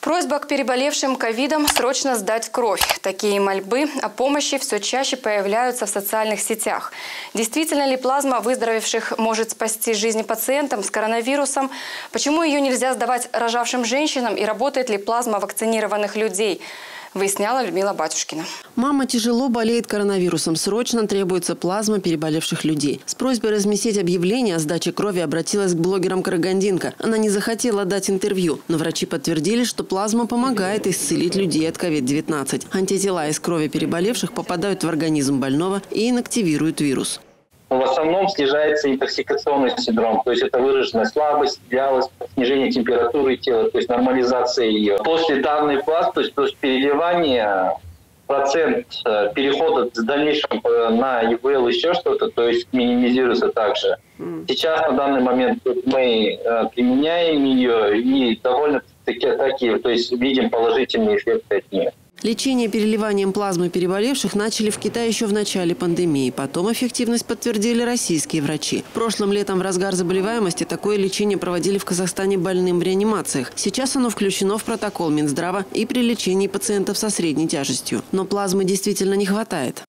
Просьба к переболевшим ковидом срочно сдать кровь. Такие мольбы о помощи все чаще появляются в социальных сетях. Действительно ли плазма выздоровевших может спасти жизни пациентам с коронавирусом? Почему ее нельзя сдавать рожавшим женщинам и работает ли плазма вакцинированных людей? Выясняла Людмила Батюшкина. Мама тяжело болеет коронавирусом. Срочно требуется плазма переболевших людей. С просьбой разместить объявление о сдаче крови обратилась к блогерам Карагандинка. Она не захотела дать интервью, но врачи подтвердили, что плазма помогает исцелить людей от COVID-19. Антитела из крови переболевших попадают в организм больного и инактивируют вирус в основном снижается интоксикационный синдром, то есть это выраженная слабость, вялость, снижение температуры тела, то есть нормализация ее. После данной пласт, то есть после переливания процент э, перехода в дальнейшем на ИВЛ еще что-то, то есть минимизируется также. Сейчас на данный момент мы э, применяем ее и довольно-таки такие, то есть видим положительные эффекты от нее. Лечение переливанием плазмы переболевших начали в Китае еще в начале пандемии. Потом эффективность подтвердили российские врачи. Прошлым летом в разгар заболеваемости такое лечение проводили в Казахстане больным в реанимациях. Сейчас оно включено в протокол Минздрава и при лечении пациентов со средней тяжестью. Но плазмы действительно не хватает.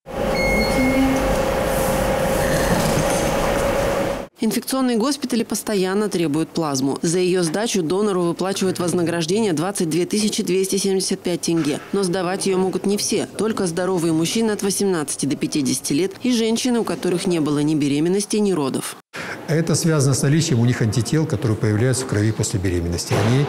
Инфекционные госпитали постоянно требуют плазму. За ее сдачу донору выплачивают вознаграждение 22 275 тенге. Но сдавать ее могут не все. Только здоровые мужчины от 18 до 50 лет и женщины, у которых не было ни беременности, ни родов. Это связано с наличием у них антител, которые появляются в крови после беременности. Они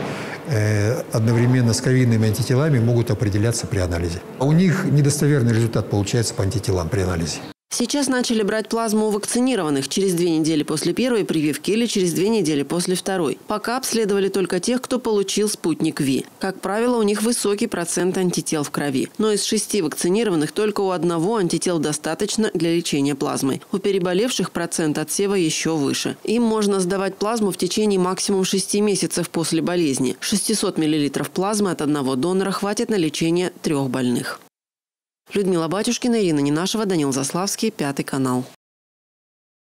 э, одновременно с ковидными антителами могут определяться при анализе. А у них недостоверный результат получается по антителам при анализе. Сейчас начали брать плазму у вакцинированных через две недели после первой прививки или через две недели после второй. Пока обследовали только тех, кто получил спутник ВИ. Как правило, у них высокий процент антител в крови. Но из шести вакцинированных только у одного антител достаточно для лечения плазмой. У переболевших процент отсева еще выше. Им можно сдавать плазму в течение максимум шести месяцев после болезни. 600 мл плазмы от одного донора хватит на лечение трех больных. Людмила Батюшкина, Ирина Нинашева, Данил Заславский, Пятый канал.